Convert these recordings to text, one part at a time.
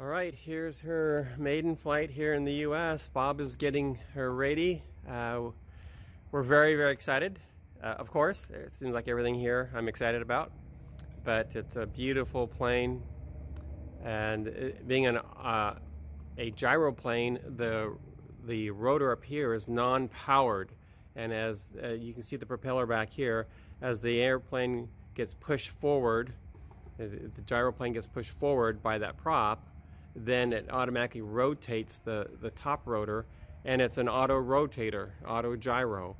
All right, here's her maiden flight here in the U.S. Bob is getting her ready. Uh, we're very, very excited. Uh, of course, it seems like everything here I'm excited about, but it's a beautiful plane. And it, being an, uh, a gyroplane, the, the rotor up here is non-powered. And as uh, you can see the propeller back here, as the airplane gets pushed forward, uh, the gyroplane gets pushed forward by that prop, then it automatically rotates the, the top rotor and it's an auto rotator, auto gyro.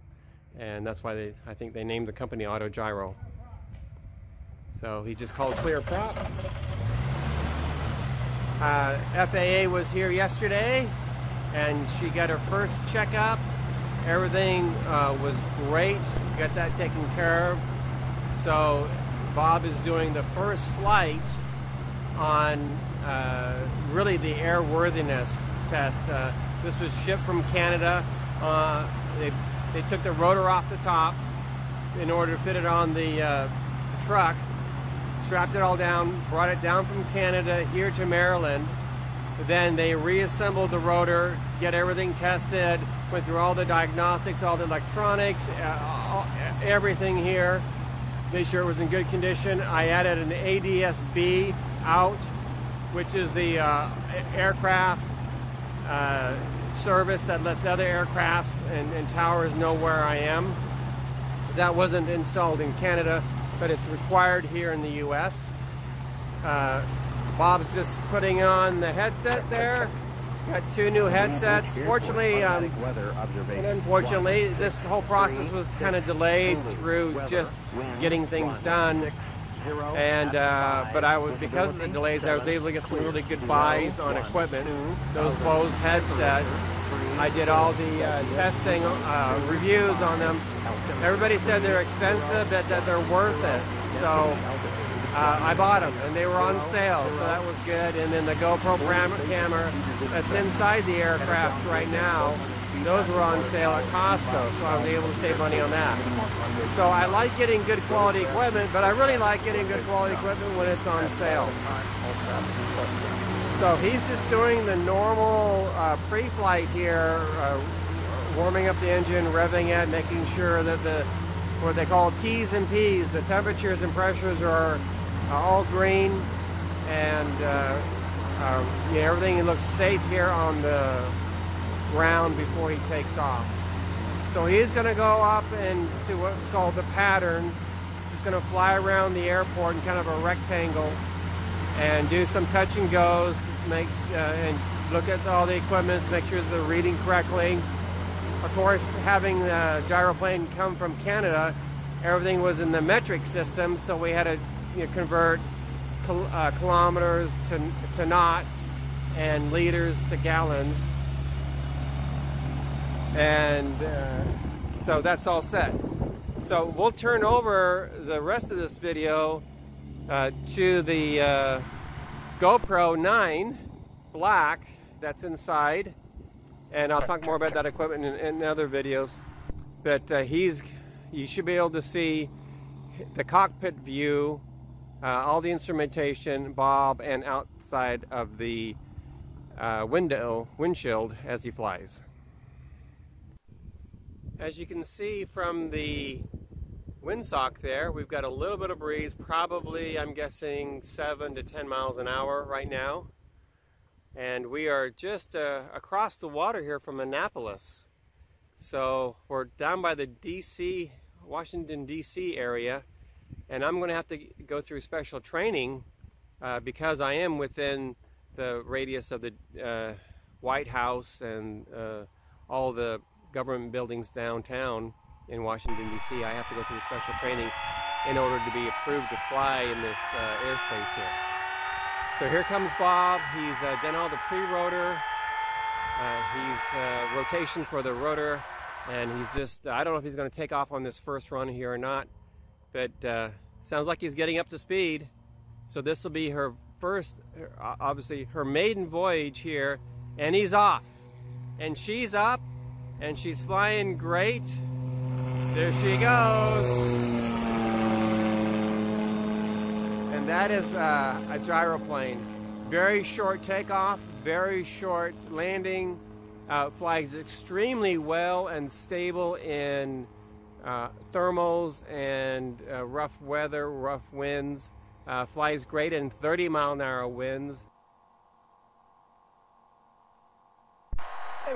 And that's why they, I think they named the company Auto Gyro. So he just called clear prop. Uh, FAA was here yesterday and she got her first checkup. Everything uh, was great, got that taken care of. So Bob is doing the first flight on uh, really the airworthiness test. Uh, this was shipped from Canada. Uh, they, they took the rotor off the top in order to fit it on the, uh, the truck, strapped it all down, brought it down from Canada here to Maryland. Then they reassembled the rotor, get everything tested, went through all the diagnostics, all the electronics, uh, everything here, made sure it was in good condition. I added an ADS-B out which is the uh, aircraft uh, service that lets other aircrafts and, and, towers know where I am. That wasn't installed in Canada, but it's required here in the U.S. Uh, Bob's just putting on the headset there. Got two new headsets. Fortunately, um, and unfortunately, this whole process was kind of delayed through just getting things done and uh, but I was because of the delays, I was able to get some really good buys on equipment. Those Bose headset. I did all the uh, testing uh, reviews on them. Everybody said they're expensive, but that they're worth it. So uh, I bought them, and they were on sale, so that was good. And then the GoPro camera that's inside the aircraft right now those were on sale at Costco, so I was able to save money on that. So I like getting good quality equipment, but I really like getting good quality equipment when it's on sale. So he's just doing the normal uh, pre-flight here, uh, warming up the engine, revving it, making sure that the what they call T's and P's, the temperatures and pressures are, all green, and uh, uh everything looks safe here on the ground before he takes off. So he is going to go up into what's called the pattern. Just going to fly around the airport in kind of a rectangle and do some touch and goes, make uh, and look at all the equipment, make sure they're reading correctly. Of course, having the gyroplane come from Canada, everything was in the metric system, so we had to you know, convert kil uh, kilometers to, to knots and liters to gallons and uh, so that's all set. So we'll turn over the rest of this video uh, to the uh, GoPro 9 Black that's inside and I'll talk more about that equipment in, in other videos but uh, he's you should be able to see the cockpit view uh, all the instrumentation Bob and outside of the uh, window windshield as he flies. As you can see from the windsock there, we've got a little bit of breeze, probably I'm guessing 7 to 10 miles an hour right now. And we are just uh, across the water here from Annapolis. So we're down by the DC, Washington DC area, and I'm going to have to go through special training uh, because I am within the radius of the uh, White House and uh, all the government buildings downtown in Washington, D.C., I have to go through special training in order to be approved to fly in this uh, airspace here. So here comes Bob. He's uh, done all the pre-rotor. Uh, he's uh, rotation for the rotor, and he's just, I don't know if he's going to take off on this first run here or not, but uh, sounds like he's getting up to speed. So this will be her first, obviously her maiden voyage here, and he's off. And she's up, and she's flying great. There she goes. And that is uh, a gyroplane. Very short takeoff, very short landing. Uh, flies extremely well and stable in uh, thermals and uh, rough weather, rough winds. Uh, flies great in 30 mile an hour winds.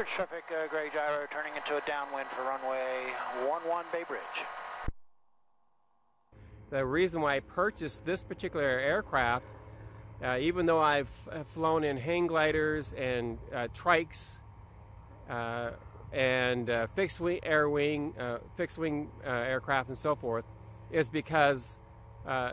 Traffic, uh, gray gyro turning into a downwind for runway 11 Bay Bridge. The reason why I purchased this particular aircraft, uh, even though I've flown in hang gliders and uh, trikes uh, and uh, fixed wing air wing, uh, fixed wing aircraft and so forth, is because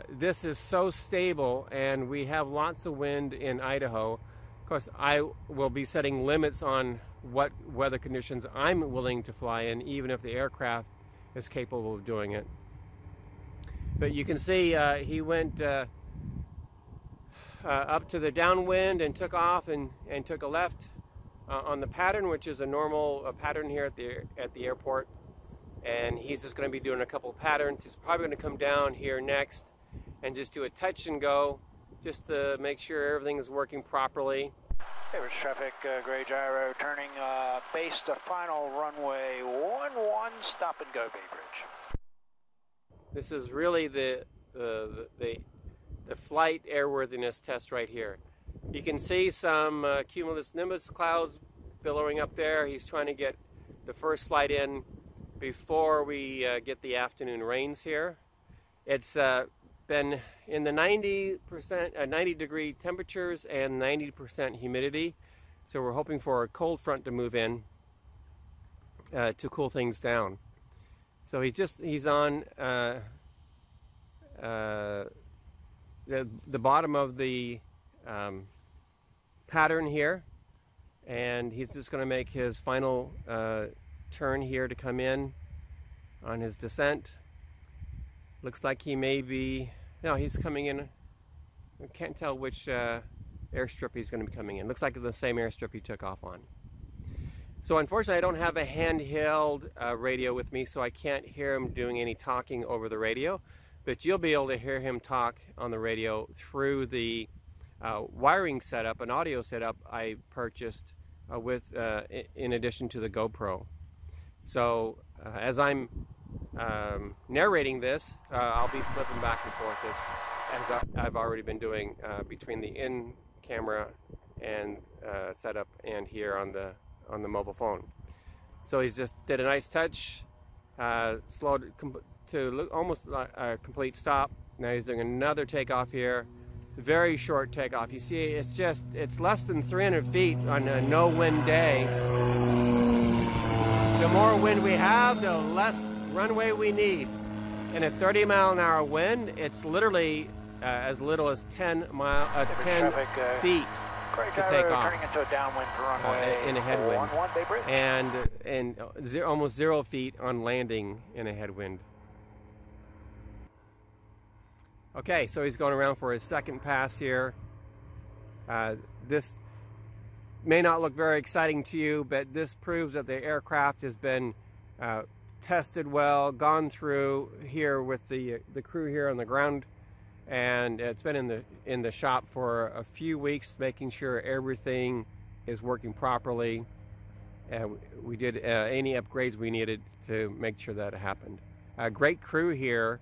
this is so stable and we have lots of wind in Idaho. Of course, I will be setting limits on what weather conditions I'm willing to fly in, even if the aircraft is capable of doing it. But you can see uh, he went uh, uh, up to the downwind and took off and, and took a left uh, on the pattern, which is a normal pattern here at the, at the airport. And he's just going to be doing a couple patterns. He's probably going to come down here next and just do a touch and go just to make sure everything is working properly. Was traffic, uh, gray gyro, turning uh, base to final runway 1-1, stop and go Bay Bridge. This is really the, the, the, the flight airworthiness test right here. You can see some uh, cumulus nimbus clouds billowing up there. He's trying to get the first flight in before we uh, get the afternoon rains here. It's uh, been in the 90%, uh, 90 degree temperatures and 90% humidity. So we're hoping for a cold front to move in uh, to cool things down. So he's just, he's on uh, uh, the, the bottom of the um, pattern here. And he's just going to make his final uh, turn here to come in on his descent. Looks like he may be, no, he's coming in. I can't tell which uh, airstrip he's going to be coming in. Looks like the same airstrip he took off on. So unfortunately, I don't have a handheld uh, radio with me, so I can't hear him doing any talking over the radio. But you'll be able to hear him talk on the radio through the uh, wiring setup, an audio setup I purchased uh, with, uh, in addition to the GoPro. So uh, as I'm um, narrating this, uh, I'll be flipping back and forth as, as I've already been doing uh, between the in camera and uh, setup and here on the on the mobile phone. So he's just did a nice touch, uh, slowed to look almost a complete stop. Now he's doing another takeoff here. Very short takeoff. You see, it's just it's less than 300 feet on a no wind day. The more wind we have, the less runway we need. In a 30 mile an hour wind, it's literally uh, as little as 10 mile, uh, 10 traffic, uh, feet to take off. Turning into a downwind for runway in a headwind, one, one Bay Bridge. and and zero, almost zero feet on landing in a headwind. Okay, so he's going around for his second pass here. Uh, this may not look very exciting to you, but this proves that the aircraft has been uh, tested well, gone through here with the the crew here on the ground, and it's been in the in the shop for a few weeks, making sure everything is working properly. And we did uh, any upgrades we needed to make sure that happened. A great crew here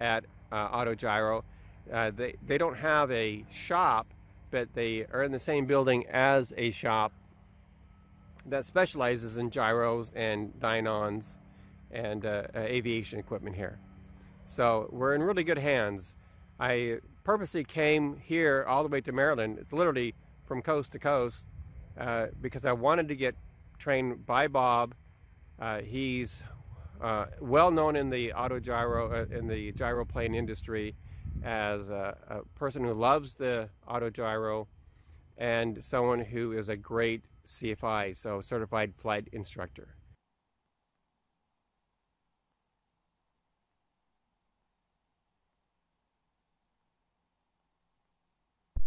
at uh, Autogyro. Uh, they they don't have a shop, but they are in the same building as a shop that specializes in gyros and Dynons and uh, uh, aviation equipment here. So we're in really good hands. I purposely came here all the way to Maryland. It's literally from coast to coast uh, because I wanted to get trained by Bob. Uh, he's uh, well known in the auto gyro uh, in the gyro plane industry as a, a, person who loves the auto gyro and someone who is a great CFI, so certified flight instructor.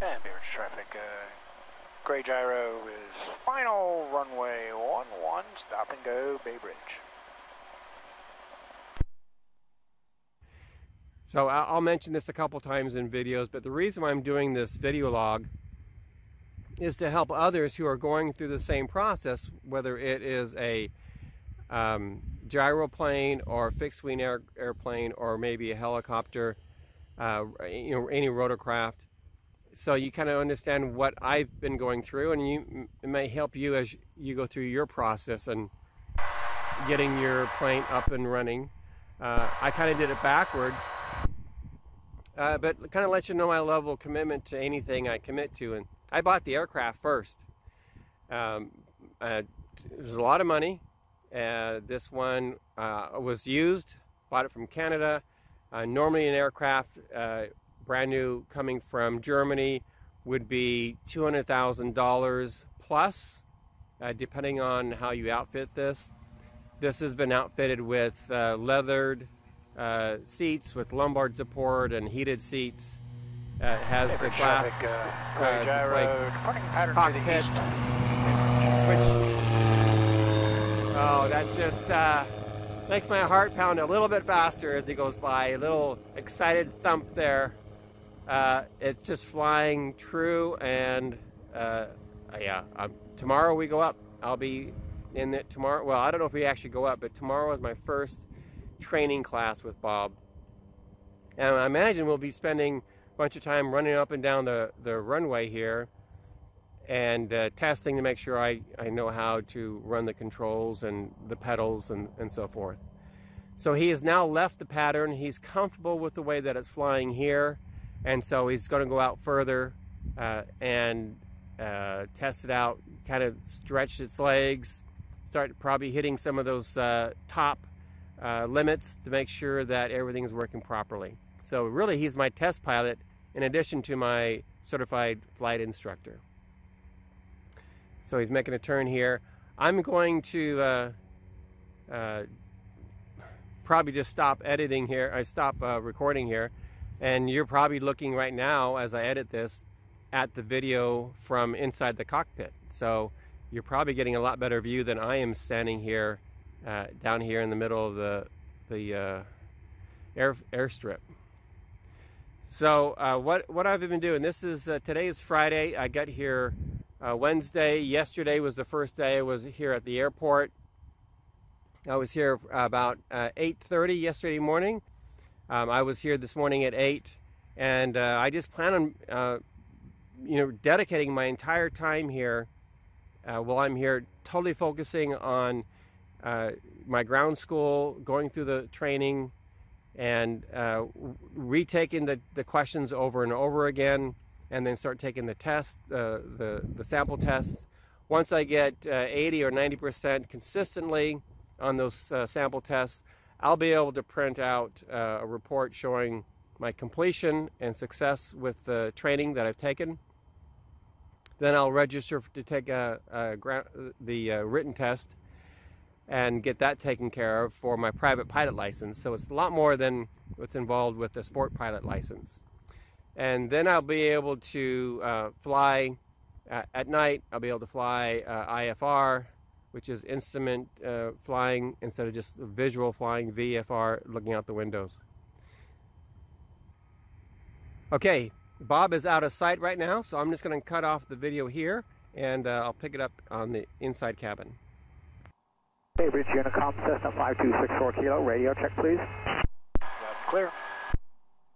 And Beards traffic, uh, Gray Gyro is final runway 11, stop and go, Bay Bridge. So I'll mention this a couple times in videos, but the reason why I'm doing this video log is to help others who are going through the same process, whether it is a um, gyroplane or fixed wing air, airplane or maybe a helicopter, uh, you know, any rotorcraft. So you kind of understand what I've been going through, and you, it may help you as you go through your process and getting your plane up and running. Uh, I kind of did it backwards, uh, but kind of let you know my level of commitment to anything I commit to. And I bought the aircraft first. Um, uh, it was a lot of money. Uh, this one uh, was used, bought it from Canada. Uh, normally, an aircraft, brand new, coming from Germany, would be $200,000 plus, uh, depending on how you outfit this. This has been outfitted with uh, leathered seats with lumbar support and heated seats. it has the glass traffic, dis- uh, gray gyro, departing pattern to the cockpit. Switch. Oh, that just uh, makes my heart pound a little bit faster as he goes by. A little excited thump there. Uh, it's just flying true, and uh, yeah, um, tomorrow we go up. I'll be in it tomorrow. Well, I don't know if we actually go up, but tomorrow is my first training class with Bob. And I imagine we'll be spending a bunch of time running up and down the, the runway here and uh, testing to make sure I, I know how to run the controls and the pedals and, and so forth. So he has now left the pattern. He's comfortable with the way that it's flying here. And so he's going to go out further uh, and uh, test it out, kind of stretch its legs, start probably hitting some of those uh, top uh, limits to make sure that everything is working properly. So really he's my test pilot in addition to my certified flight instructor. So he's making a turn here. I'm going to uh, uh, probably just stop editing here. I stop recording here, and you're probably looking right now as I edit this at the video from inside the cockpit. So you're probably getting a lot better view than I am standing here uh, down here in the middle of the the uh, air airstrip. So uh, what what I've been doing? This is uh, today is Friday. I got here uh, Wednesday. Yesterday was the first day I was here at the airport. I was here about uh, 8:30 yesterday morning. Um, I was here this morning at 8, and uh, I just plan on, uh, you know, dedicating my entire time here uh, while I'm here, totally focusing on uh, my ground school, going through the training, and retaking the, the questions over and over again and then start taking the test, uh, the, the sample tests. Once I get uh, 80 or 90% consistently on those uh, sample tests, I'll be able to print out uh, a report showing my completion and success with the training that I've taken. Then I'll register to take a, a the uh, written test and get that taken care of for my private pilot license. So it's a lot more than what's involved with the sport pilot license and then I'll be able to uh, fly uh, at night. I'll be able to fly uh, IFR, which is instrument uh, flying instead of just visual flying VFR, looking out the windows. Okay, Bob is out of sight right now, so I'm just going to cut off the video here, and uh, I'll pick it up on the inside cabin. Hey, Bridge Unicom, Cessna 5264 Kilo, radio check please. Clear.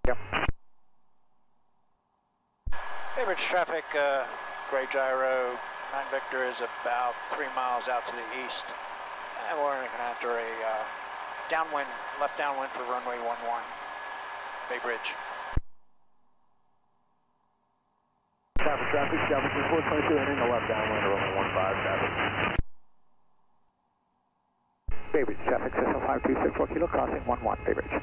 Yep. Average traffic, uh, Gray Gyro, 9 Victor is about three miles out to the east. And we're going after a uh, downwind, left downwind for runway 11, Bay Bridge. Traffic, traffic, traffic, 422 entering the left downwind, runway 15, traffic. Bay Bridge, traffic, Cessna 5264 Kilo, crossing 11, Bay Bridge.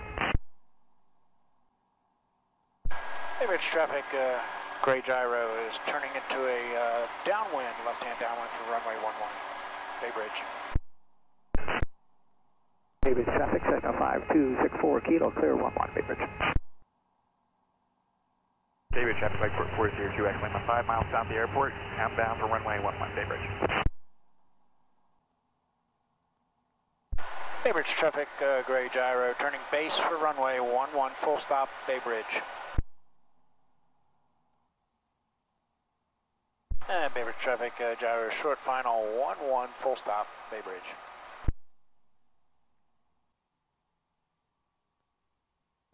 Bay Bridge traffic, uh, Gray Gyro is turning into a uh, downwind, left-hand downwind for runway 11, Bay Bridge. Bay Bridge traffic, Cessna 5264 Kilo, clear 11, Bay Bridge. Bay Bridge traffic, like 402 X-Lane 5 miles south of the airport, outbound for runway 11, Bay Bridge. Bay Bridge traffic, uh, Gray Gyro, turning base for runway 11, full stop, Bay Bridge. And Bay Bridge traffic, uh, gyro short final 1-1, full stop, Bay Bridge.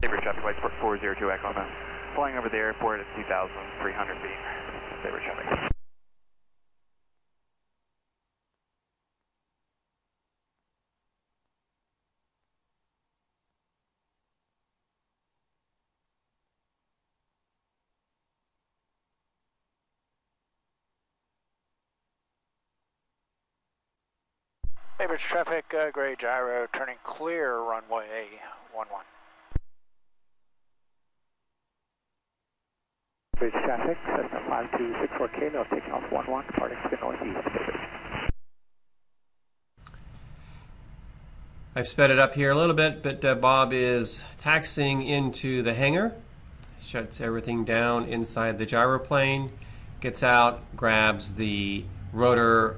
Bay Bridge traffic, light 402 Echo Flying over the airport at 2,300 feet. Bay Bridge traffic. Bay Bridge traffic, uh, gray gyro, turning clear, runway 11. Bridge traffic, Cessna 5264 Kilo, taking off 11, departing to the northeast. I've sped it up here a little bit, but uh, Bob is taxiing into the hangar, shuts everything down inside the gyroplane, gets out, grabs the rotor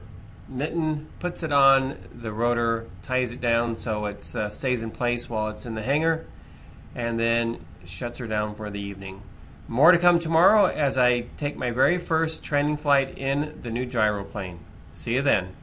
mitten, puts it on the rotor, ties it down so it uh, stays in place while it's in the hangar, and then shuts her down for the evening. More to come tomorrow as I take my very first training flight in the new gyroplane. See you then.